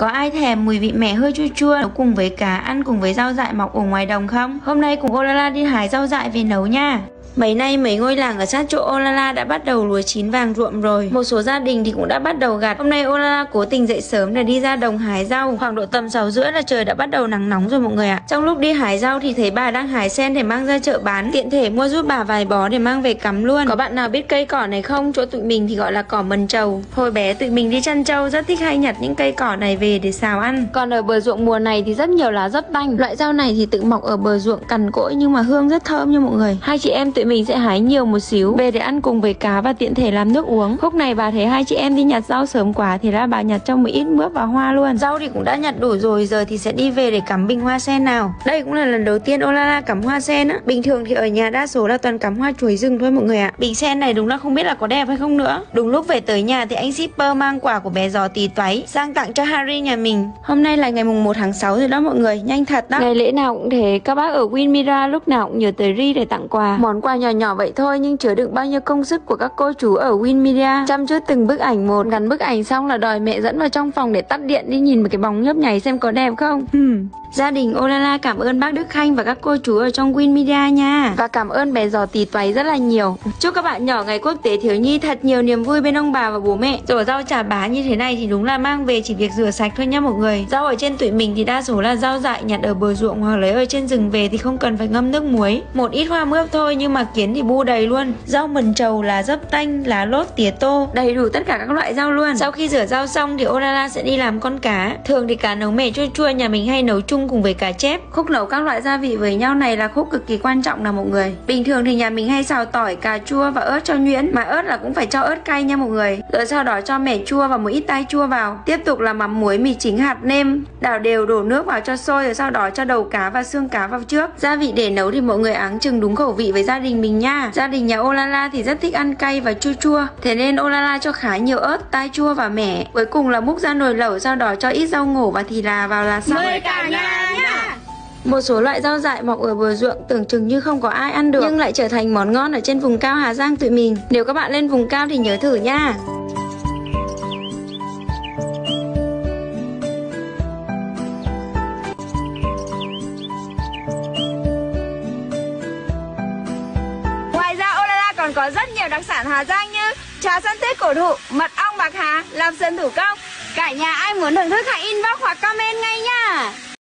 Có ai thèm mùi vị mẻ hơi chua chua nấu cùng với cá ăn cùng với rau dại mọc ở ngoài đồng không? Hôm nay cùng Olala đi hái rau dại về nấu nha. Mấy nay mấy ngôi làng ở sát chỗ Olala đã bắt đầu lúa chín vàng ruộm rồi. Một số gia đình thì cũng đã bắt đầu gặt. Hôm nay Olala cố tình dậy sớm để đi ra đồng hái rau. Khoảng độ tầm 6 rưỡi là trời đã bắt đầu nắng nóng rồi mọi người ạ. Trong lúc đi hái rau thì thấy bà đang hái sen để mang ra chợ bán. Tiện thể mua giúp bà vài bó để mang về cắm luôn. Có bạn nào biết cây cỏ này không? Chỗ tụi mình thì gọi là cỏ mần trầu. Hồi bé tụi mình đi chăn trâu, rất thích hay nhặt những cây cỏ này về để xào ăn. Còn ở bờ ruộng mùa này thì rất nhiều lá rất tanh. Loại rau này thì tự mọc ở bờ ruộng cằn cỗi nhưng mà hương rất thơm nha mọi người. Hai chị em tụi mình sẽ hái nhiều một xíu. Về để ăn cùng với cá và tiện thể làm nước uống. Khúc này bà thấy hai chị em đi nhặt rau sớm quá thì ra bà nhặt trong một ít mướp và hoa luôn. Rau thì cũng đã nhặt đủ rồi giờ thì sẽ đi về để cắm bình hoa sen nào. Đây cũng là lần đầu tiên Olala cắm hoa sen á. Bình thường thì ở nhà đa số là toàn cắm hoa chuối rừng thôi mọi người ạ. Bình sen này đúng là không biết là có đẹp hay không nữa. Đúng lúc về tới nhà thì anh shipper mang quà của bé giò tí toái sang tặng cho Harry nhà mình. Hôm nay là ngày mùng 1 tháng 6 rồi đó mọi người Nhanh thật đó. Ngày lễ nào cũng thế Các bác ở Winmira lúc nào cũng nhớ tới Ri để tặng quà. Món quà nhỏ nhỏ vậy thôi, nhưng chứa đựng bao nhiêu công sức của các cô chú ở Win Media. chăm chút từng bức ảnh một, gắn bức ảnh xong là đòi mẹ dẫn vào trong phòng để tắt điện đi nhìn một cái bóng nhấp nháy xem có đẹp không hmm. Gia đình Olala cảm ơn bác Đức Khanh và các cô chú ở trong Winmedia nha. Và cảm ơn bé giò tì toái rất là nhiều. Chúc các bạn nhỏ ngày quốc tế thiếu nhi thật nhiều niềm vui bên ông bà và bố mẹ. Rổ rau chả bá như thế này thì đúng là mang về chỉ việc rửa sạch thôi nha mọi người. Rau ở trên tụi mình thì đa số là rau dại nhặt ở bờ ruộng hoặc lấy ở trên rừng về thì không cần phải ngâm nước muối. Một ít hoa mướp thôi nhưng mà kiến thì bu đầy luôn. Rau mần trầu, lá dấp tanh, lá lốt, tía tô. Đầy đủ tất cả các loại rau luôn. Sau khi rửa rau xong thì Olala sẽ đi làm con cá. Thường thì cá nấu mè chua chua nhà mình hay nấu chung cùng với cá chép. Khúc nấu các loại gia vị với nhau này là khúc cực kỳ quan trọng nào mọi người. Bình thường thì nhà mình hay xào tỏi, cà chua và ớt cho nhuyễn Mà ớt là cũng phải cho ớt cay nha mọi người. Rồi sau đó cho mẻ chua và một ít tai chua vào. Tiếp tục là mắm muối, mì chính hạt nêm. Đảo đều đổ nước vào cho sôi Rồi sau đó cho đầu cá và xương cá vào trước. Gia vị để nấu thì mọi người áng chừng đúng khẩu vị với gia đình mình nha. Gia đình nhà Olala thì rất thích ăn cay và chua chua. Thế nên Olala cho khá nhiều ớt, tai chua và mẻ. Cuối cùng là múc ra nồi lẩu Sau đó cho ít rau ngổ và thì là vào là xong. Mời cả nhà một số loại rau dại mọc ở bờ ruộng tưởng chừng như không có ai ăn được nhưng lại trở thành món ngon ở trên vùng cao Hà Giang tụi mình. Nếu các bạn lên vùng cao thì nhớ thử nha. Ngoài ra Olala còn có rất nhiều đặc sản Hà Giang như trà sân tết cổ thụ, mật ong bạc hà, làm sân thủ công. Cả nhà ai muốn thưởng thức hãy inbox hoặc comment ngay nha.